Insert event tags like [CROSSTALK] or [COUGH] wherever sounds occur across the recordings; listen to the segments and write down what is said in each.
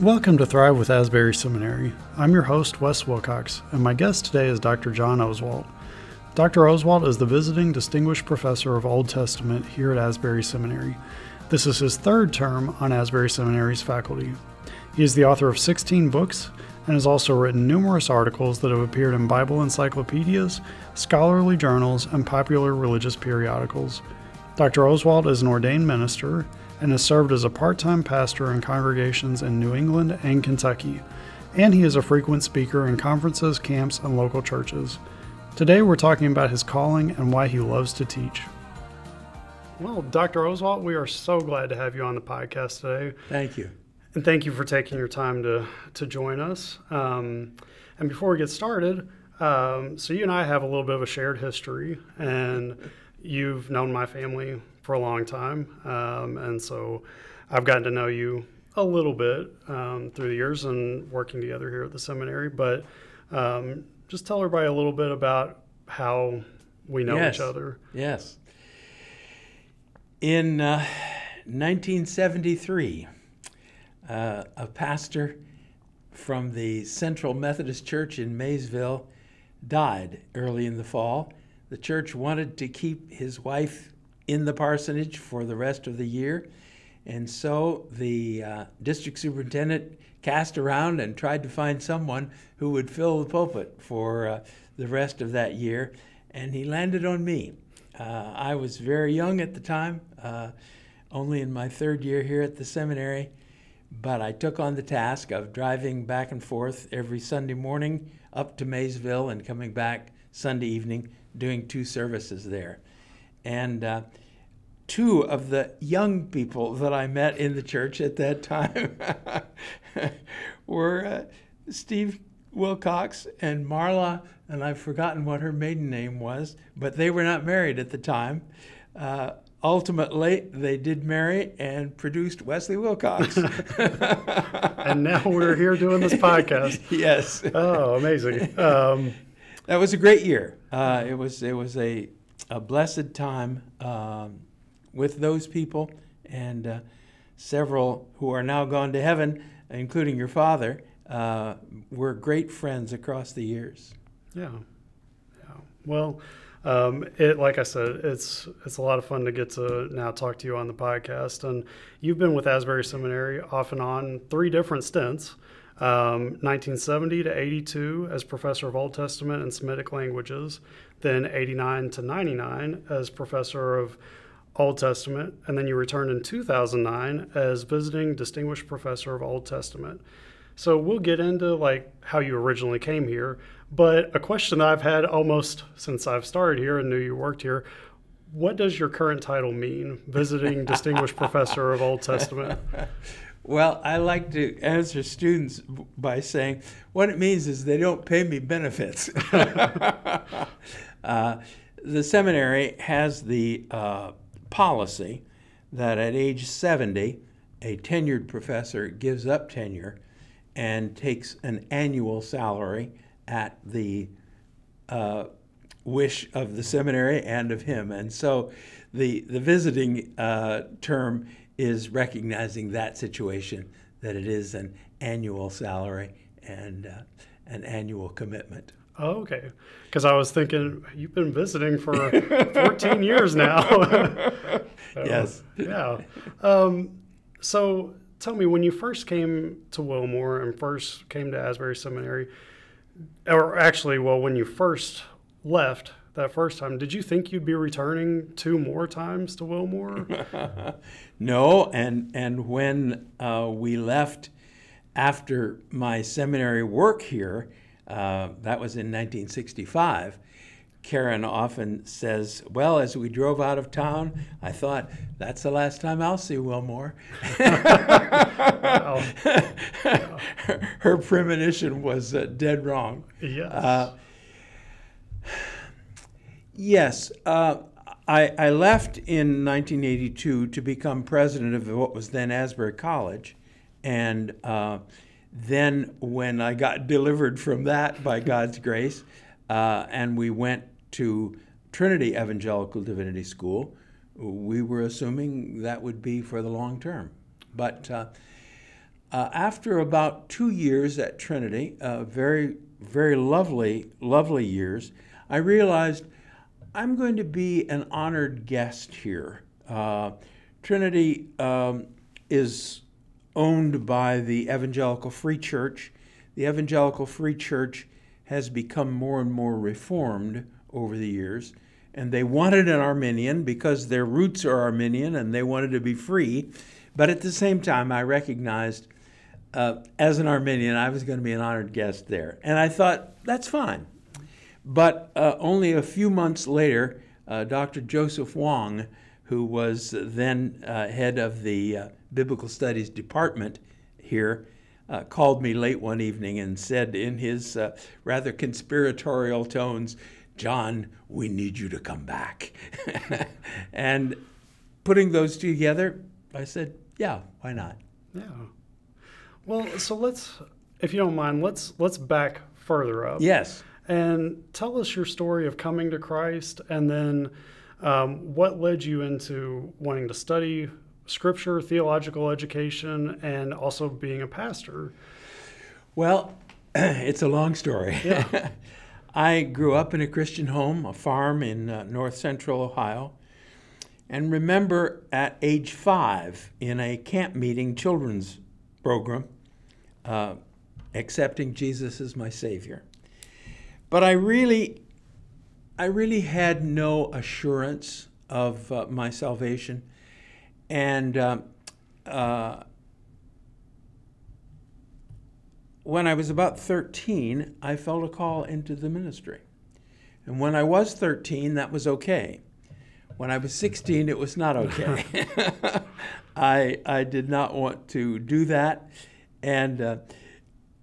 Welcome to Thrive with Asbury Seminary. I'm your host, Wes Wilcox, and my guest today is Dr. John Oswalt. Dr. Oswalt is the visiting Distinguished Professor of Old Testament here at Asbury Seminary. This is his third term on Asbury Seminary's faculty. He is the author of 16 books and has also written numerous articles that have appeared in Bible encyclopedias, scholarly journals, and popular religious periodicals. Dr. Oswalt is an ordained minister and has served as a part time pastor in congregations in New England and Kentucky, and he is a frequent speaker in conferences, camps, and local churches. Today we're talking about his calling and why he loves to teach. Well, Dr. Oswalt, we are so glad to have you on the podcast today. Thank you. And thank you for taking your time to, to join us. Um, and before we get started, um, so you and I have a little bit of a shared history, and you've known my family for a long time. Um, and so I've gotten to know you a little bit um, through the years and working together here at the seminary. But um, just tell everybody a little bit about how we know yes. each other. Yes. In uh, 1973, uh, a pastor from the Central Methodist Church in Maysville died early in the fall. The church wanted to keep his wife in the parsonage for the rest of the year. And so the uh, district superintendent cast around and tried to find someone who would fill the pulpit for uh, the rest of that year. And he landed on me. Uh, I was very young at the time, uh, only in my third year here at the seminary, but I took on the task of driving back and forth every Sunday morning up to Maysville and coming back Sunday evening, doing two services there. And uh, two of the young people that I met in the church at that time [LAUGHS] were uh, Steve Wilcox and Marla, and I've forgotten what her maiden name was, but they were not married at the time. Uh, ultimately, they did marry and produced Wesley Wilcox. [LAUGHS] and now we're [LAUGHS] here doing this podcast. yes. Oh, amazing. Um, that was a great year. Uh, it was it was a a blessed time um, with those people and uh, several who are now gone to heaven, including your father, uh, were great friends across the years. Yeah, yeah. Well, um, it like I said, it's it's a lot of fun to get to now talk to you on the podcast. And you've been with Asbury Seminary off and on three different stints. Um, 1970 to 82 as professor of Old Testament and Semitic languages, then 89 to 99 as professor of Old Testament, and then you returned in 2009 as visiting distinguished professor of Old Testament. So we'll get into like how you originally came here, but a question that I've had almost since I've started here and knew you worked here, what does your current title mean, visiting [LAUGHS] distinguished professor of Old Testament? [LAUGHS] Well, I like to answer students by saying what it means is they don't pay me benefits. [LAUGHS] uh, the seminary has the uh, policy that at age 70, a tenured professor gives up tenure and takes an annual salary at the uh, wish of the seminary and of him. And so the, the visiting uh, term is recognizing that situation, that it is an annual salary and uh, an annual commitment. Oh, okay. Because I was thinking you've been visiting for [LAUGHS] 14 years now. [LAUGHS] so, yes. Yeah. Um, so tell me, when you first came to Wilmore and first came to Asbury Seminary, or actually, well, when you first left that first time, did you think you'd be returning two more times to Wilmore? [LAUGHS] no, and and when uh, we left after my seminary work here, uh, that was in 1965. Karen often says, Well, as we drove out of town, I thought, that's the last time I'll see Wilmore. [LAUGHS] Her premonition was uh, dead wrong. Yes. Uh, yes. Uh, I, I, left in 1982 to become president of what was then Asbury College. And uh, then, when I got delivered from that by God's grace, uh, and we went to Trinity Evangelical Divinity School, we were assuming that would be for the long term. But uh, uh, after about two years at Trinity, uh, very, very lovely, lovely years, I realized I'm going to be an honored guest here. Uh, Trinity um, is owned by the Evangelical Free Church. The Evangelical Free Church has become more and more reformed over the years, and they wanted an Arminian because their roots are Arminian and they wanted to be free. But at the same time, I recognized uh, as an Arminian, I was going to be an honored guest there. And I thought, that's fine. But uh, only a few months later, uh, Dr. Joseph Wang, who was then uh, head of the uh, Biblical Studies Department here, uh, called me late one evening and said in his uh, rather conspiratorial tones, John, we need you to come back. [LAUGHS] and putting those two together, I said, yeah, why not? Yeah. Well, so let's, if you don't mind, let's let's back further up. Yes. And tell us your story of coming to Christ, and then um, what led you into wanting to study scripture, theological education, and also being a pastor. Well, [CLEARS THROAT] it's a long story. Yeah. [LAUGHS] I grew up in a Christian home, a farm in uh, north central Ohio, and remember at age five in a camp meeting children's program, uh, accepting Jesus as my Savior. But I really, I really had no assurance of uh, my salvation. And uh, uh, when I was about 13, I felt a call into the ministry. And when I was 13, that was okay. When I was 16, it was not okay. [LAUGHS] [LAUGHS] I, I did not want to do that. And uh,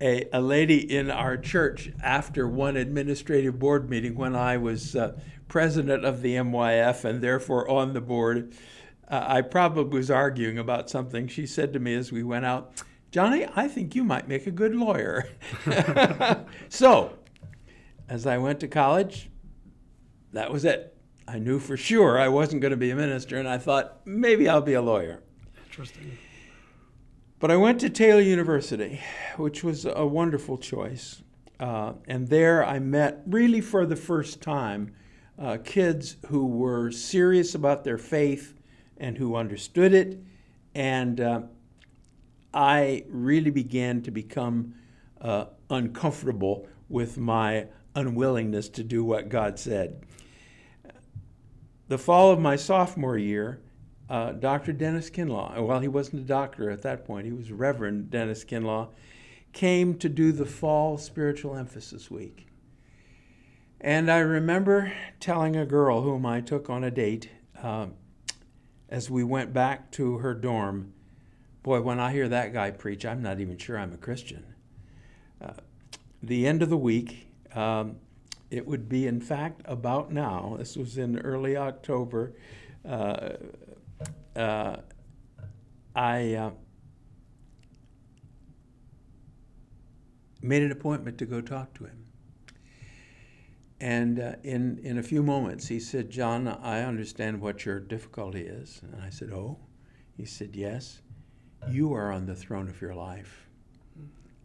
a, a lady in our church, after one administrative board meeting, when I was uh, president of the MYF and therefore on the board, uh, I probably was arguing about something. She said to me as we went out, Johnny, I think you might make a good lawyer. [LAUGHS] so, as I went to college, that was it. I knew for sure I wasn't going to be a minister, and I thought maybe I'll be a lawyer. Interesting. But I went to Taylor University, which was a wonderful choice. Uh, and there I met, really for the first time, uh, kids who were serious about their faith and who understood it. And uh, I really began to become uh, uncomfortable with my unwillingness to do what God said. The fall of my sophomore year, uh, Dr. Dennis Kinlaw, well, he wasn't a doctor at that point, he was Reverend Dennis Kinlaw, came to do the fall spiritual emphasis week. And I remember telling a girl whom I took on a date uh, as we went back to her dorm, boy, when I hear that guy preach, I'm not even sure I'm a Christian. Uh, the end of the week, um, it would be, in fact, about now. This was in early October. Uh, uh, I uh, made an appointment to go talk to him. And uh, in, in a few moments, he said, John, I understand what your difficulty is. And I said, Oh? He said, Yes. You are on the throne of your life,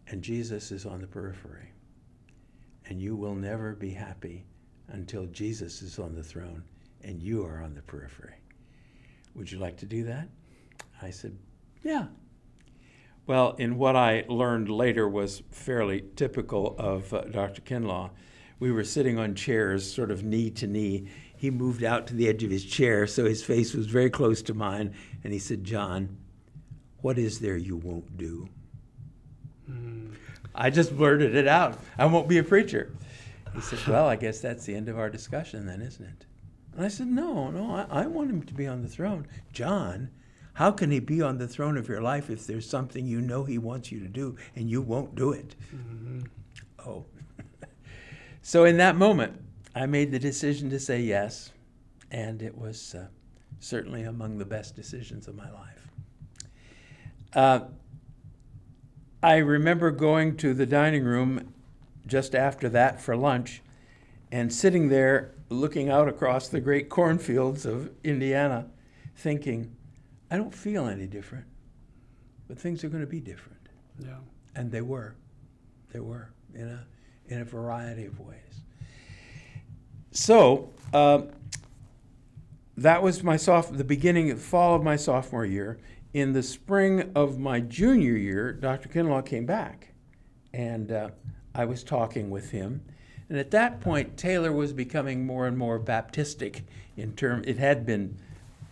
and Jesus is on the periphery. And you will never be happy until Jesus is on the throne and you are on the periphery. Would you like to do that? I said, Yeah. Well, in what I learned later was fairly typical of uh, Dr. Kinlaw, we were sitting on chairs, sort of knee to knee. He moved out to the edge of his chair, so his face was very close to mine, and he said, John, what is there you won't do? I just blurted it out. I won't be a preacher. He said, Well, I guess that's the end of our discussion, then, isn't it? And I said, No, no, I, I want him to be on the throne. John, how can he be on the throne of your life if there's something you know he wants you to do and you won't do it? Oh. [LAUGHS] so in that moment, I made the decision to say yes, and it was uh, certainly among the best decisions of my life. Uh, I remember going to the dining room just after that for lunch and sitting there looking out across the great cornfields of Indiana, thinking, I don't feel any different. but things are going to be different. Yeah. And they were. They were in a, in a variety of ways. So, uh, that was my soph- the beginning, the fall of my sophomore year. In the spring of my junior year, Dr. Kinlaw came back, and uh, I was talking with him. And at that point, Taylor was becoming more and more Baptistic in term. It had been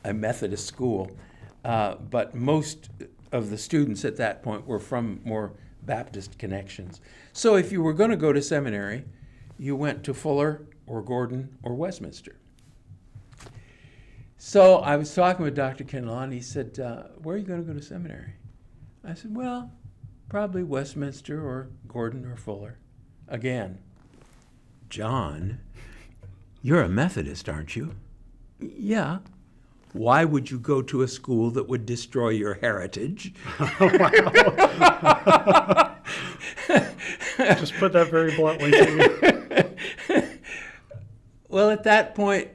a Methodist school, uh, but most of the students at that point were from more Baptist connections. So if you were going to go to seminary, you went to Fuller or Gordon or Westminster. So I was talking with Dr. Kinlaw, and he said, uh, Where are you going to go to seminary? I said, Well, probably Westminster or Gordon or Fuller. Again, John, you're a Methodist, aren't you? Yeah. Why would you go to a school that would destroy your heritage? [LAUGHS] [LAUGHS] Just put that very bluntly to you. Well, at that point,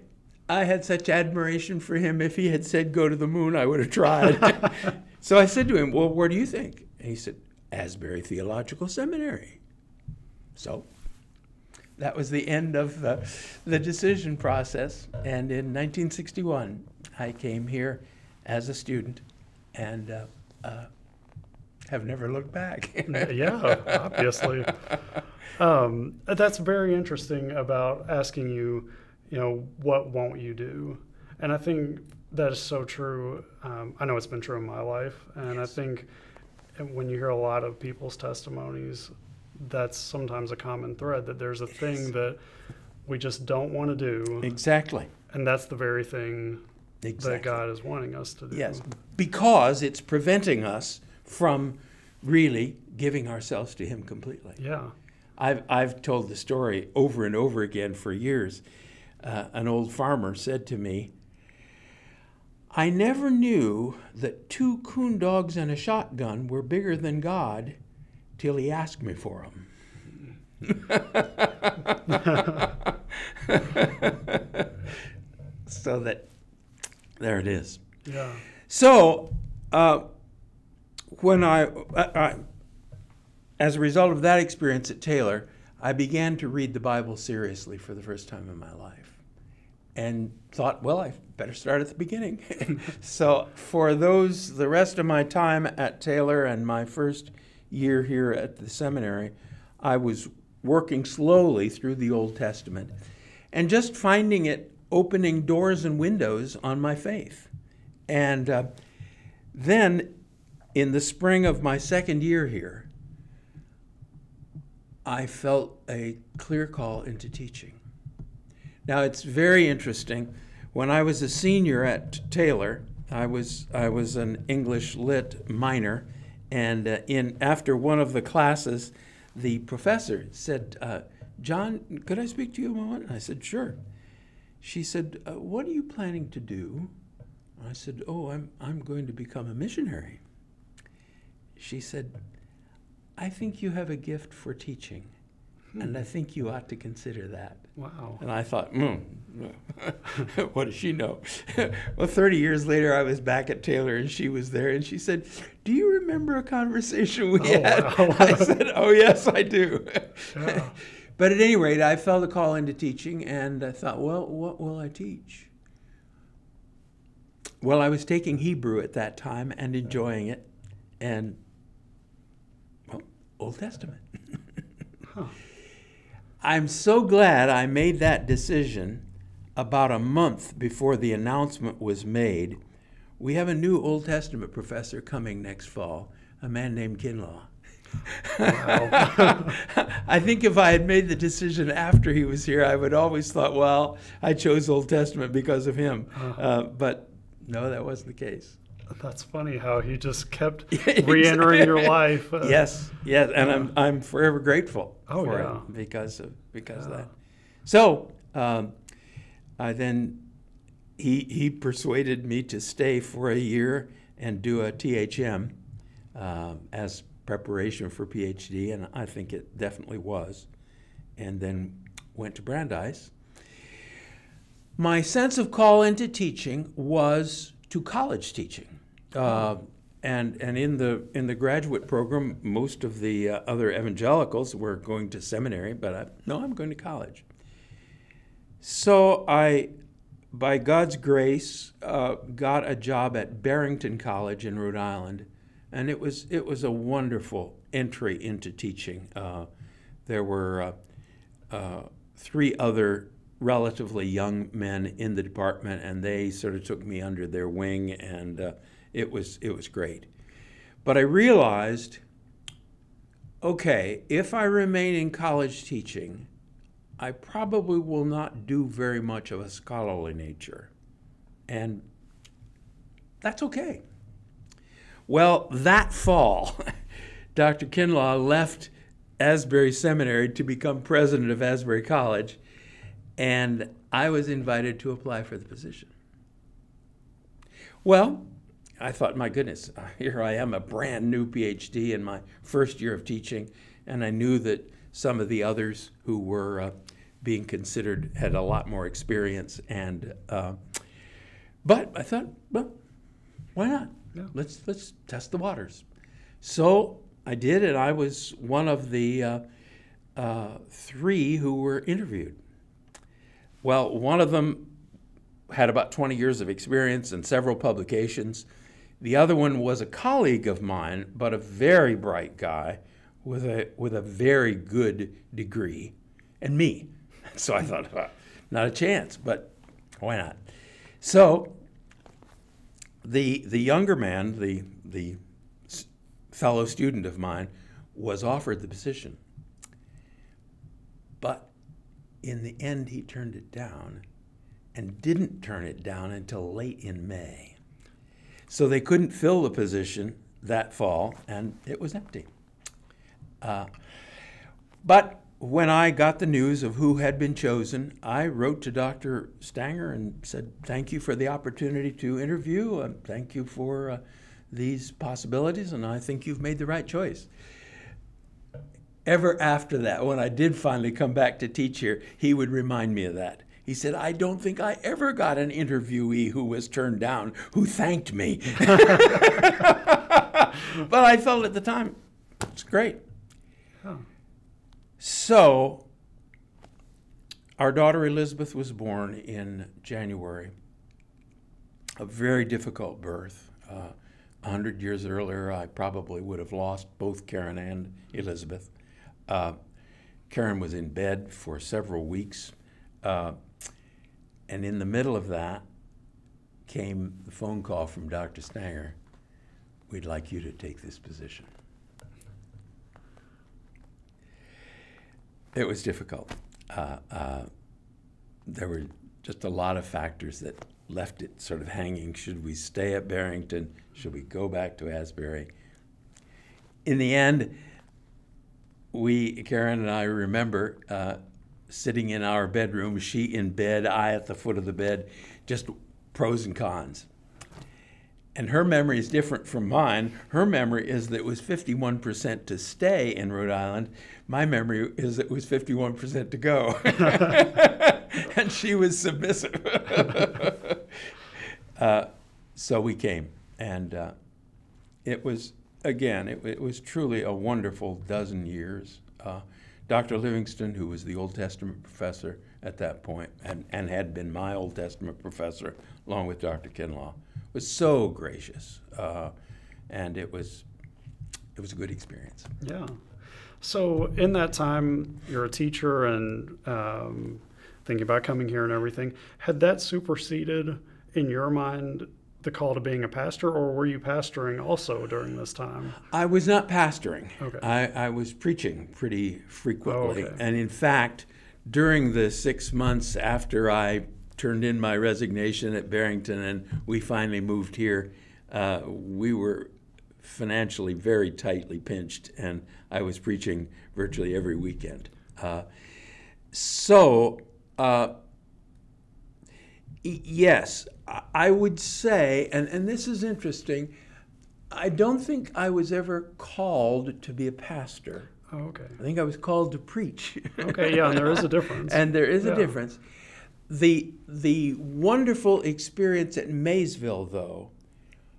I had such admiration for him. If he had said go to the moon, I would have tried. [LAUGHS] so I said to him, Well, where do you think? And he said, Asbury Theological Seminary. So that was the end of the, the decision process. And in 1961, I came here as a student and uh, uh, have never looked back. [LAUGHS] yeah, obviously. Um, that's very interesting about asking you, you know, what won't you do? And I think that is so true. Um, I know it's been true in my life. And Yes. I think when you hear a lot of people's testimonies, that's sometimes a common thread that there's a thing that we just don't want to do. exactly. And that's the very thing Exactly. that God is wanting us to do. Yes, because it's preventing us from really giving ourselves to Him completely. Yeah. I've, I've told the story over and over again for years. Uh, an old farmer said to me, I never knew that two coon dogs and a shotgun were bigger than God till he asked me for them. [LAUGHS] so that, there it is. Yeah. So, uh, when I, I, I, as a result of that experience at Taylor, I began to read the Bible seriously for the first time in my life and thought, well, I better start at the beginning. [LAUGHS] so, for those, the rest of my time at Taylor and my first year here at the seminary, I was working slowly through the Old Testament and just finding it opening doors and windows on my faith. And uh, then in the spring of my second year here, I felt a clear call into teaching. Now it's very interesting. When I was a senior at Taylor, I was I was an English lit minor, and uh, in after one of the classes, the professor said, uh, "John, could I speak to you a moment?" And I said, "Sure." She said, uh, "What are you planning to do?" I said, "Oh, I'm I'm going to become a missionary." She said, "I think you have a gift for teaching, and I think you ought to consider that." Wow. And I thought, hmm, [LAUGHS] what does she know? [LAUGHS] well, 30 years later, I was back at Taylor and she was there and she said, Do you remember a conversation we Oh, had? wow. [LAUGHS] I said, Oh, yes, I do. Yeah. but at any rate, I felt a call into teaching and I thought, Well, what will I teach? Well, I was taking Hebrew at that time and enjoying it, and, well, Old Testament. Huh. I'm so glad I made that decision about a month before the announcement was made. We have a new Old Testament professor coming next fall, a man named Kinlaw. Wow. [LAUGHS] I think if I had made the decision after he was here, I would always thought, well, I chose Old Testament because of him. Uh-huh. Uh, but no, that wasn't the case. That's funny how he just kept [LAUGHS] re-entering your life. Uh, yes, yes, and I'm I'm forever grateful Oh, for yeah. it because of because of that. So um, I then he he persuaded me to stay for a year and do a THM um, as preparation for PhD, and I think it definitely was. And then went to Brandeis. My sense of call into teaching was to college teaching. Uh, and and in the in the graduate program, most of the uh, other evangelicals were going to seminary, but I, no, I'm going to college. So I, by God's grace, uh, got a job at Barrington College in Rhode Island, and it was it was a wonderful entry into teaching. Uh, there were uh, uh, three other relatively young men in the department, and they sort of took me under their wing, and uh, it was it was great. But I realized, okay, if I remain in college teaching, I probably will not do very much of a scholarly nature, and that's okay. Well, that fall, [LAUGHS] Dr. Kinlaw left Asbury Seminary to become president of Asbury College, and I was invited to apply for the position. Well, I thought, my goodness, here I am, a brand new PhD in my first year of teaching, and I knew that some of the others who were uh, being considered had a lot more experience. And uh, but I thought, well, why not? Yeah. Let's let's test the waters. So I did, and I was one of the uh, uh three who were interviewed. Well, one of them had about 20 years of experience and several publications. The other one was a colleague of mine, but a very bright guy with a, with a very good degree, and me. [LAUGHS] So I thought, well, not a chance, but why not? So the, the younger man, the, the fellow student of mine, was offered the position. But in the end, he turned it down and didn't turn it down until late in May. So they couldn't fill the position that fall, and it was empty. Uh, but when I got the news of who had been chosen, I wrote to Dr. Stanger and said, Thank you for the opportunity to interview, and thank you for uh, these possibilities, and I think you've made the right choice ever after that, when I did finally come back to teach here, he would remind me of that. He said, I don't think I ever got an interviewee who was turned down who thanked me. [LAUGHS] but I felt at the time, it's great. So, our daughter Elizabeth was born in January. A very difficult birth. Uh, a hundred years earlier, I probably would have lost both Karen and Elizabeth. Uh, Karen was in bed for several weeks. Uh, and in the middle of that came the phone call from Dr. Stanger We'd like you to take this position. It was difficult. Uh, uh, there were just a lot of factors that left it sort of hanging. Should we stay at Barrington? Should we go back to Asbury? In the end, we, Karen and I, remember uh, sitting in our bedroom, she in bed, I at the foot of the bed, just pros and cons. And her memory is different from mine. Her memory is that it was 51% to stay in Rhode Island. My memory is that it was 51% to go. [LAUGHS] and she was submissive. [LAUGHS] uh, so we came. And uh, it was again, it, it, was truly a wonderful dozen years. Uh, Dr. Livingston, who was the Old Testament professor at that point and, and had been my Old Testament professor along with Dr. Kinlaw, was so gracious. Uh, and it was, it was a good experience. Yeah. So in that time, you're a teacher and um, thinking about coming here and everything. Had that superseded in your mind the call to being a pastor, or were you pastoring also during this time? I was not pastoring. Okay. I, I was preaching pretty frequently. Oh, okay. And in fact, during the six months after I turned in my resignation at Barrington and we finally moved here, uh, we were financially very tightly pinched, and I was preaching virtually every weekend. Uh, so, uh, yes, I would say, and, and this is interesting, I don't think I was ever called to be a pastor. Oh, okay. I think I was called to preach. [LAUGHS] okay, yeah, and there is a difference. and there is yeah. a difference. The, the wonderful experience at Maysville, though,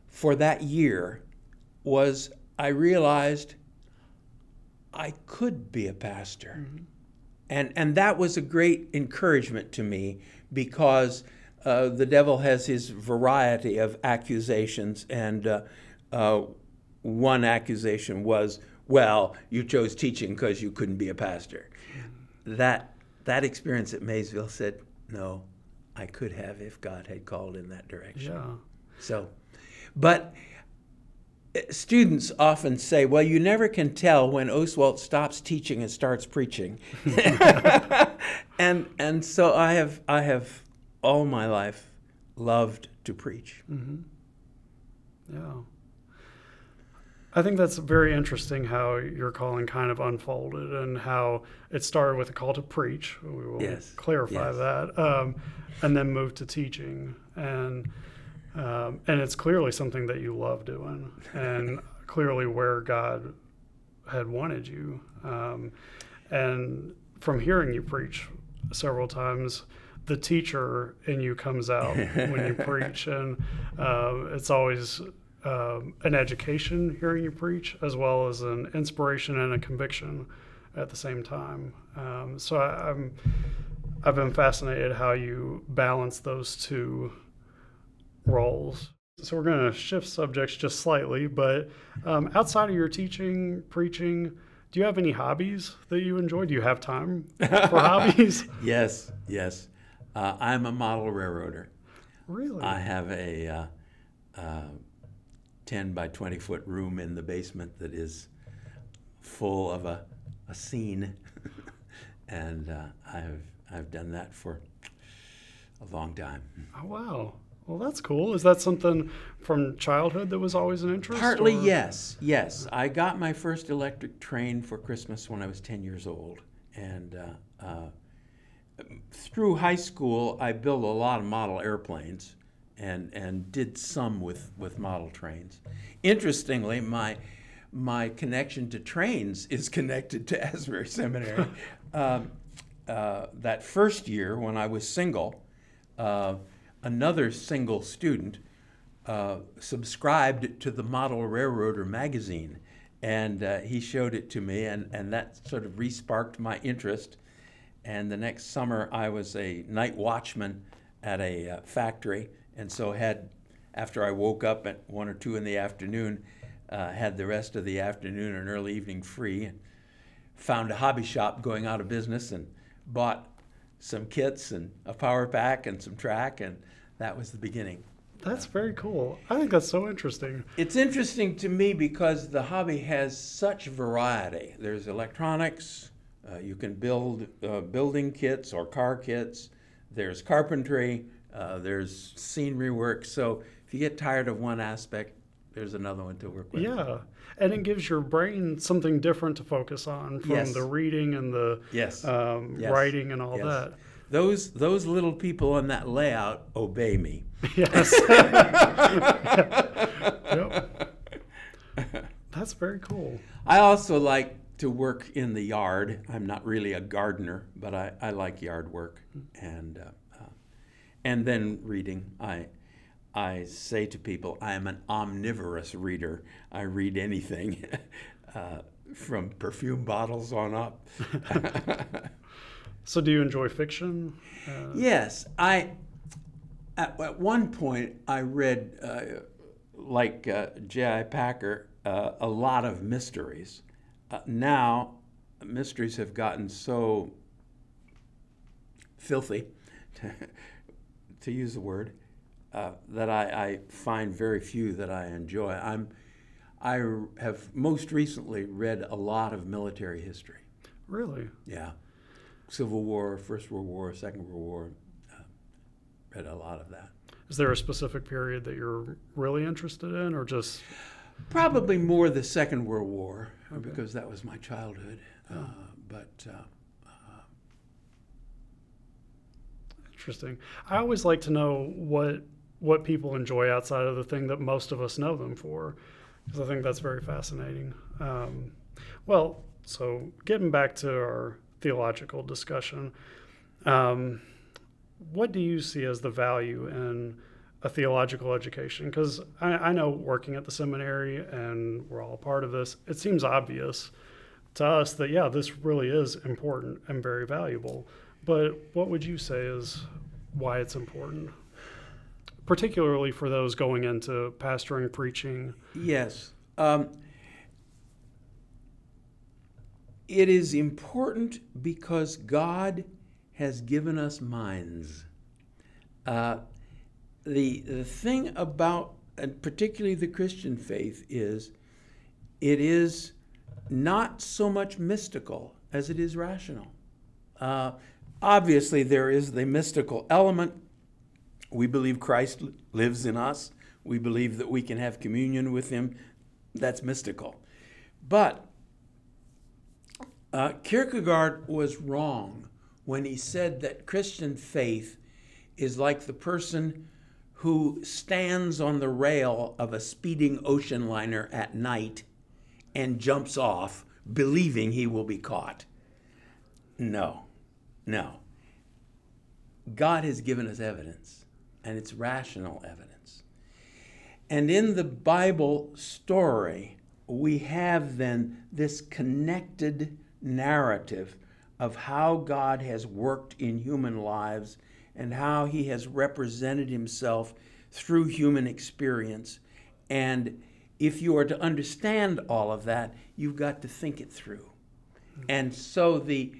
for that year was I realized I could be a pastor. Mm-hmm. And, and that was a great encouragement to me because uh, the devil has his variety of accusations. And uh, uh, one accusation was, well, you chose teaching because you couldn't be a pastor. That, that experience at Maysville said, no, I could have if God had called in that direction. Yeah. So, but students often say, well, you never can tell when Oswalt stops teaching and starts preaching. [LAUGHS] and, and so I have, I have all my life loved to preach. Mm-hmm. Yeah. I think that's very interesting how your calling kind of unfolded and how it started with a call to preach. We will yes. clarify yes. that. Um, and then moved to teaching. And um, and it's clearly something that you love doing, and clearly where God had wanted you. Um, and from hearing you preach several times, the teacher in you comes out when you [LAUGHS] preach, and uh, it's always um, an education hearing you preach, as well as an inspiration and a conviction at the same time. Um, so I, I'm I've been fascinated how you balance those two roles. So we're going to shift subjects just slightly, but um, outside of your teaching, preaching, do you have any hobbies that you enjoy? Do you have time for [LAUGHS] hobbies? Yes, yes. Uh, I'm a model railroader. Really? I have a uh, uh, 10 by 20 foot room in the basement that is full of a, a scene. [LAUGHS] and uh, I've, I've done that for a long time. Oh, wow. Well, that's cool. Is that something from childhood that was always an interest? Partly, or? yes. Yes. I got my first electric train for Christmas when I was 10 years old. And uh, uh, through high school, I built a lot of model airplanes and, and did some with, with model trains. Interestingly, my, my connection to trains is [LAUGHS] connected to Asbury [LAUGHS] Seminary. um, uh, that first year, when I was single, uh, another single student uh, subscribed to the Model Railroader magazine. And uh, he showed it to me, and, and that sort of resparked my interest. And the next summer, I was a night watchman at a uh, factory, and so had, after I woke up at one or two in the afternoon, uh, had the rest of the afternoon and early evening free. And found a hobby shop going out of business and bought some kits and a power pack and some track, and that was the beginning. That's very cool. I think that's so interesting. It's interesting to me because the hobby has such variety. There's electronics, uh, you can build uh, building kits or car kits, there's carpentry, uh, there's scenery work. So if you get tired of one aspect, there's another one to work with. Yeah, and it gives your brain something different to focus on from yes. the reading and the yes. Um, yes. writing and all yes. that. Those those little people on that layout obey me. Yes. [LAUGHS] yep. That's very cool. I also like to work in the yard. I'm not really a gardener, but I, I like yard work and uh, uh, and then reading. I I say to people, I am an omnivorous reader. I read anything [LAUGHS] uh, from perfume bottles on up. [LAUGHS] so, do you enjoy fiction? Uh, yes. I, at, at, one point, I read, uh, like uh, J.I. Packer, uh, a lot of mysteries. Uh, now, mysteries have gotten so filthy, to, [LAUGHS] to use the word, uh, that I, I, find very few that I enjoy. I'm, I have most recently read a lot of military history. Really? Yeah. Civil War, First World War, Second World War. Uh, read a lot of that. Is there a specific period that you're really interested in, or just? Probably more the Second World War, okay. because that was my childhood. Uh, but uh, Interesting. I always like to know what what people enjoy outside of the thing that most of us know them for, because I think that's very fascinating. Um, well, so getting back to our theological discussion, um, what do you see as the value in a theological education? Because I, I know working at the seminary and we're all a part of this, it seems obvious to us that, yeah, this really is important and very valuable. But what would you say is why it's important? Particularly for those going into pastoring, preaching. Yes. Um, it is important because God has given us minds. Uh, the, the thing about, and particularly the Christian faith, is it is not so much mystical as it is rational. Uh, obviously, there is the mystical element. We believe Christ lives in us. We believe that we can have communion with him. That's mystical. But uh, Kierkegaard was wrong when he said that Christian faith is like the person who stands on the rail of a speeding ocean liner at night and jumps off, believing he will be caught. No, no. God has given us evidence, and it's rational evidence. And in the Bible story, we have then this connected narrative of how God has worked in human lives and how he has represented himself through human experience. And if you are to understand all of that, you've got to think it through. Mm-hmm. And so the,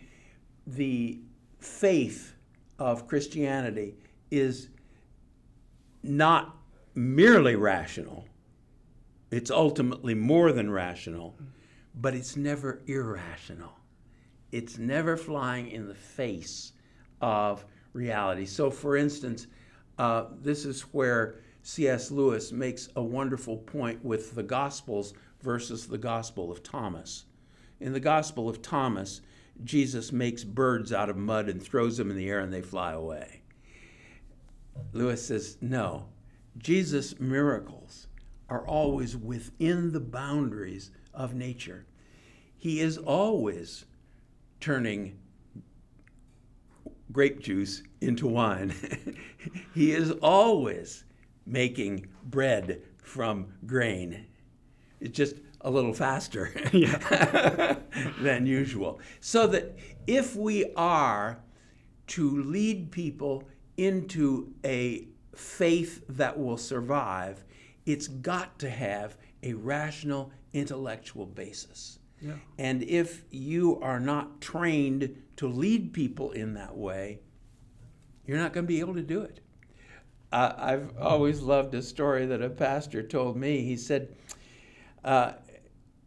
the faith of Christianity is not merely rational, it's ultimately more than rational, mm-hmm. but it's never irrational. It's never flying in the face of reality. So, for instance, uh, this is where C.S. Lewis makes a wonderful point with the Gospels versus the Gospel of Thomas. In the Gospel of Thomas, Jesus makes birds out of mud and throws them in the air and they fly away. Lewis says, no, Jesus' miracles are always within the boundaries of nature. He is always turning grape juice into wine. [LAUGHS] he is always making bread from grain. It's just a little faster [LAUGHS] than usual. So that if we are to lead people into a faith that will survive, it's got to have a rational intellectual basis. Yeah. And if you are not trained to lead people in that way, you're not going to be able to do it. Uh, I've always loved a story that a pastor told me. He said, uh,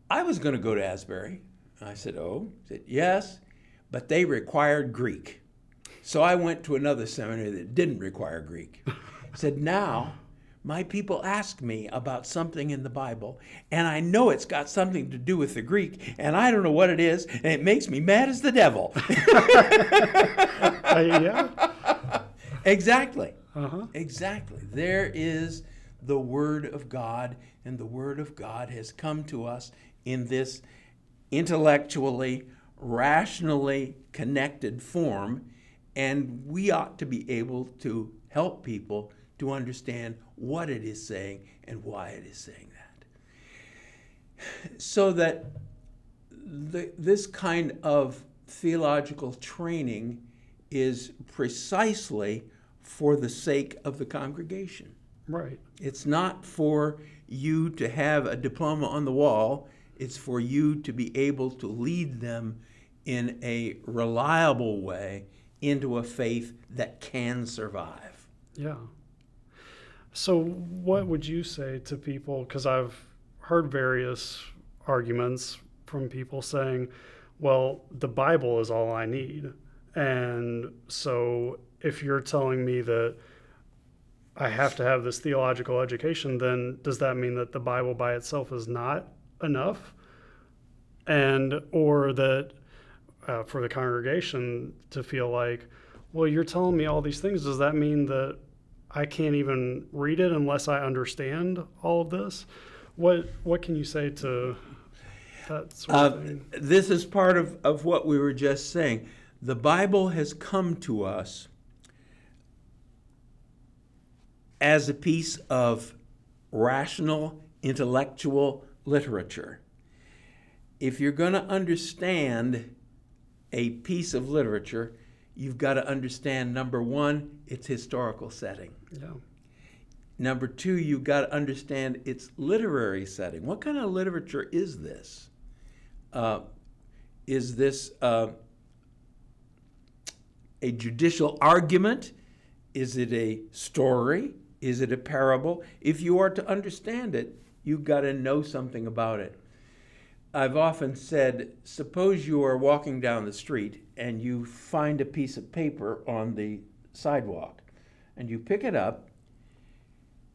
I was going to go to Asbury. I said, Oh? He said, Yes, but they required Greek. So I went to another seminary that didn't require Greek. He said, Now my people ask me about something in the Bible, and I know it's got something to do with the Greek, and I don't know what it is, and it makes me mad as the devil. [LAUGHS] uh, yeah. Exactly. Uh-huh. Exactly. There is the Word of God, and the Word of God has come to us in this intellectually, rationally connected form, and we ought to be able to help people to understand what it is saying and why it is saying that. So that the, this kind of theological training is precisely for the sake of the congregation. Right. It's not for you to have a diploma on the wall, it's for you to be able to lead them in a reliable way into a faith that can survive. Yeah. So, what would you say to people? Because I've heard various arguments from people saying, well, the Bible is all I need. And so, if you're telling me that I have to have this theological education, then does that mean that the Bible by itself is not enough? And, or that uh, for the congregation to feel like, well, you're telling me all these things. Does that mean that I can't even read it unless I understand all of this. What what can you say to that sort of uh, thing? This is part of, of what we were just saying. The Bible has come to us as a piece of rational, intellectual literature. If you're going to understand a piece of literature, you've got to understand number one, its historical setting. Yeah. Number two, you've got to understand its literary setting. What kind of literature is this? Uh, is this uh, a judicial argument? Is it a story? Is it a parable? If you are to understand it, you've got to know something about it. I've often said, suppose you are walking down the street and you find a piece of paper on the sidewalk, and you pick it up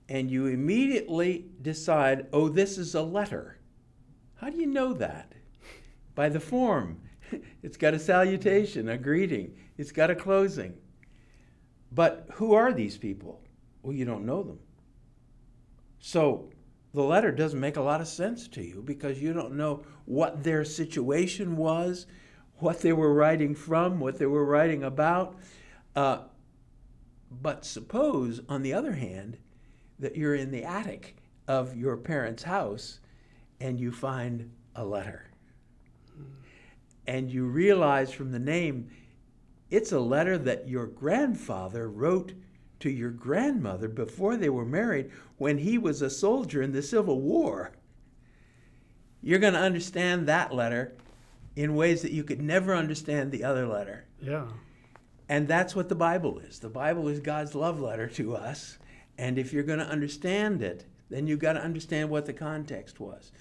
and you immediately decide, oh, this is a letter. How do you know that? By the form. [LAUGHS] It's got a salutation, a greeting, it's got a closing. But who are these people? Well, you don't know them. So the letter doesn't make a lot of sense to you because you don't know what their situation was, what they were writing from, what they were writing about. Uh, but suppose, on the other hand, that you're in the attic of your parents' house and you find a letter. And you realize from the name, it's a letter that your grandfather wrote to your grandmother before they were married when he was a soldier in the Civil War. You're going to understand that letter in ways that you could never understand the other letter. Yeah. And that's what the Bible is. The Bible is God's love letter to us. And if you're going to understand it, then you've got to understand what the context was.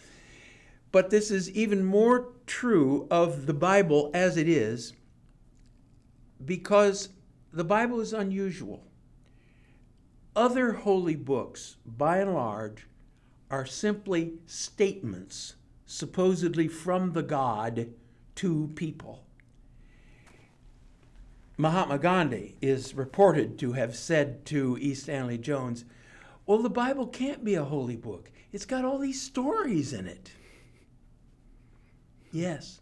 But this is even more true of the Bible as it is because the Bible is unusual. Other holy books, by and large, are simply statements, supposedly from the God to people. Mahatma Gandhi is reported to have said to E. Stanley Jones, Well, the Bible can't be a holy book. It's got all these stories in it. Yes,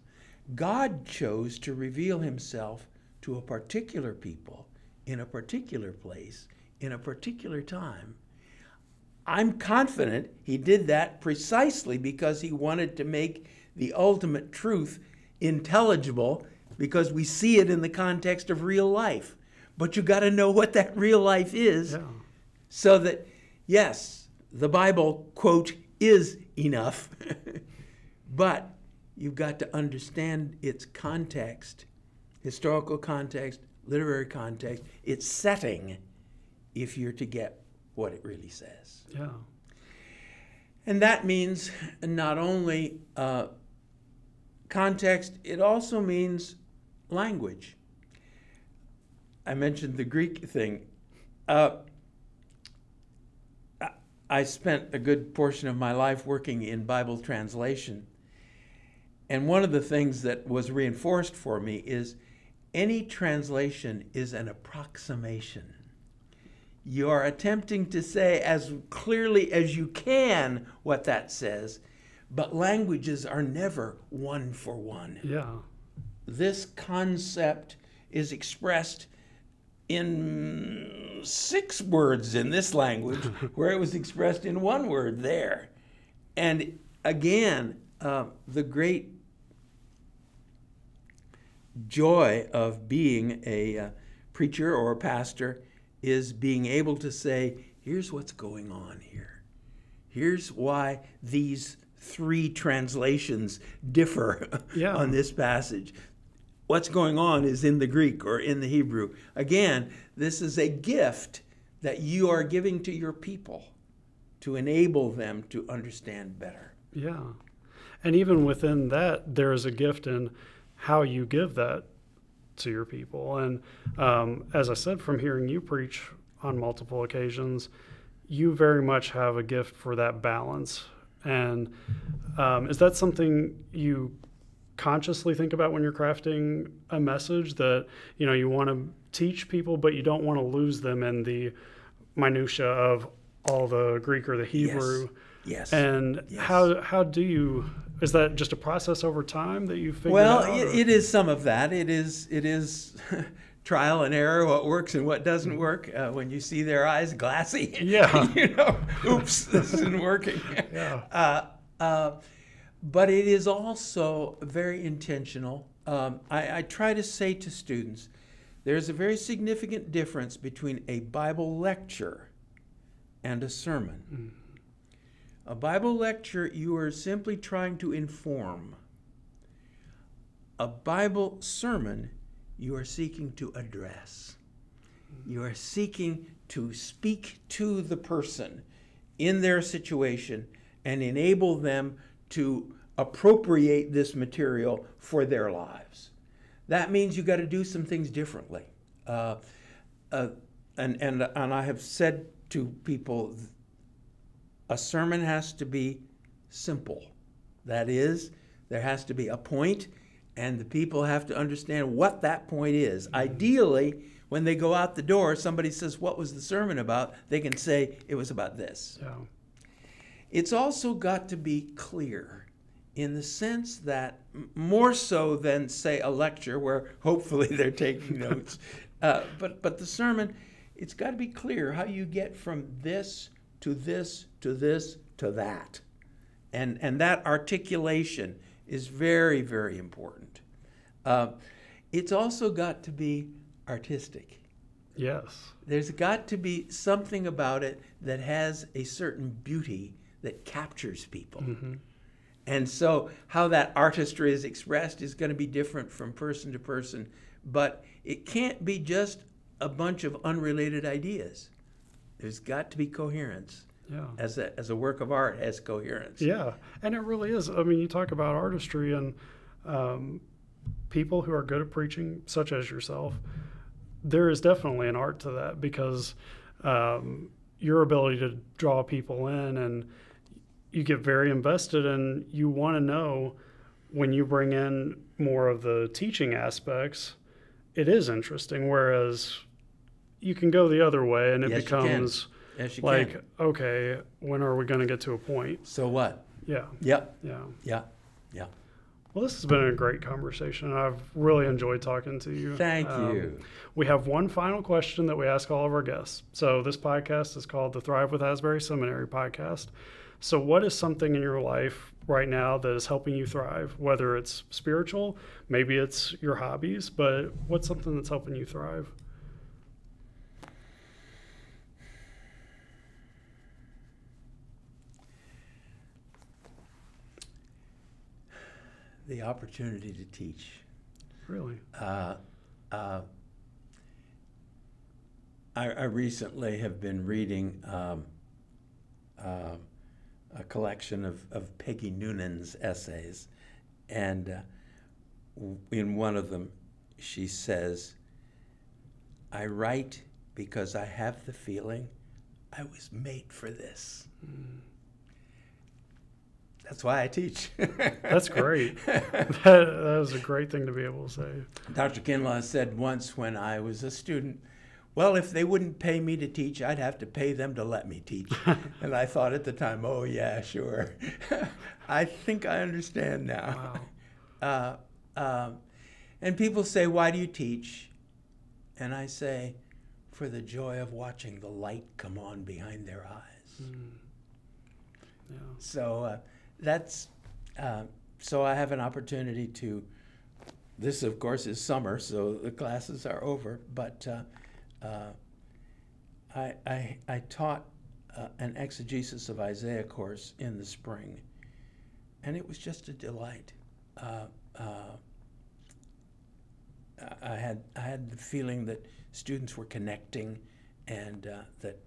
God chose to reveal himself to a particular people in a particular place in a particular time. I'm confident he did that precisely because he wanted to make the ultimate truth intelligible because we see it in the context of real life. But you got to know what that real life is Yeah. so that, yes, the Bible, quote, is enough, [LAUGHS] but you've got to understand its context, historical context, literary context, its setting, if you're to get what it really says. Yeah. And that means not only uh, context, it also means language. I mentioned the Greek thing. Uh, I- I spent a good portion of my life working in Bible translation. And one of the things that was reinforced for me is any translation is an approximation. You are attempting to say as clearly as you can what that says, but languages are never one for one Yeah. this concept is expressed in six words in this language, [LAUGHS] where it was expressed in one word there. And again, uh, the great joy of being a uh, preacher or a pastor is being able to say, here's what's going on here. Here's why these three translations differ [LAUGHS] Yeah. on this passage. What's going on is in the Greek or in the Hebrew. Again, this is a gift that you are giving to your people to enable them to understand better. Yeah. And even within that, there is a gift in how you give that to your people. And um, as I said, from hearing you preach on multiple occasions, you very much have a gift for that balance. And um, is that something you consciously think about when you're crafting a message that you know you want to teach people, but you don't want to lose them in the minutia of all the Greek or the Hebrew? Yes. And Yes. how how do you? Is that just a process over time that you figure well, out? it, it is some of that. It is it is [LAUGHS] trial and error, what works and what doesn't work. Uh, when you see their eyes glassy, Yeah. [LAUGHS] you know, oops, this isn't working. [LAUGHS] Yeah. [LAUGHS] Uh, uh, but it is also very intentional. Um, I, I try to say to students, there's a very significant difference between a Bible lecture and a sermon. A Bible lecture, you are simply trying to inform. A Bible sermon, you are seeking to address. You are seeking to speak to the person in their situation and enable them to appropriate this material for their lives. That means you've got to do some things differently. Uh, uh, and, and, and I have said to people a sermon has to be simple. That is, there has to be a point, and the people have to understand what that point is. Ideally, when they go out the door, somebody says, What was the sermon about? They can say, It was about this. Yeah. It's also got to be clear in the sense that, more so than, say, a lecture where hopefully they're taking notes, [LAUGHS] uh, but, but the sermon, it's got to be clear how you get from this to this to this to that. And, and that articulation is very, very important. Uh, it's also got to be artistic. Yes. There's got to be something about it that has a certain beauty that captures people. And so, how that artistry is expressed is going to be different from person to person, but it can't be just a bunch of unrelated ideas. There's got to be coherence. Yeah. As a, as a work of art has coherence. Yeah, and it really is. I mean, you talk about artistry and um, people who are good at preaching, such as yourself. There is definitely an art to that because um, your ability to draw people in and you get very invested and you want to know when you bring in more of the teaching aspects, it is interesting. Whereas you can go the other way and it Yes, becomes Yes, you like, can. okay, when are we going to get to a point? So what? Yeah, Yep. yeah. Yeah. Yeah. Well, this has been a great conversation. I've really enjoyed talking to you. Thank Um, you. We have one final question that we ask all of our guests. So, this podcast is called the Thrive with Asbury Seminary podcast. So, what is something in your life right now that is helping you thrive? Whether it's spiritual, maybe it's your hobbies, but what's something that's helping you thrive? The opportunity to teach. Really? Uh, uh, I, I recently have been reading um, uh, a collection of, of Peggy Noonan's essays, and uh, w- in one of them, she says, I write because I have the feeling I was made for this. That's why I teach. [LAUGHS] That's great. [LAUGHS] that, was a great thing to be able to say. Dr. Kinlaw said once when I was a student, well, if they wouldn't pay me to teach, I'd have to pay them to let me teach. [LAUGHS] and I thought at the time, oh, yeah, sure. I think I understand now. Wow. Uh, um, and people say, why do you teach? And I say, for the joy of watching the light come on behind their eyes. Yeah. So uh, that's uh, so I have an opportunity to. This, of course, is summer, so the classes are over. But uh, uh, I, I I taught uh, an exegesis of Isaiah course in the spring, and it was just a delight. Uh, uh, I- had I had the feeling that students were connecting, and that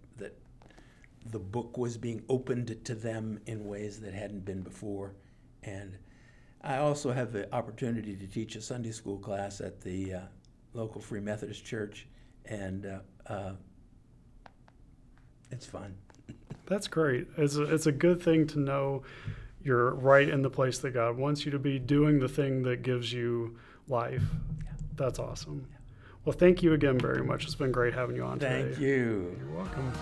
the book was being opened to them in ways that hadn't been before. And I also have the opportunity to teach a Sunday school class at the uh, local Free Methodist Church, and uh, uh, it's fun. That's great. It's a, it's a good thing to know you're right in the place that God wants you to be, doing the thing that gives you life. Yeah. That's awesome. Well, thank you again very much. It's been great having you on Thank today. you. You're welcome.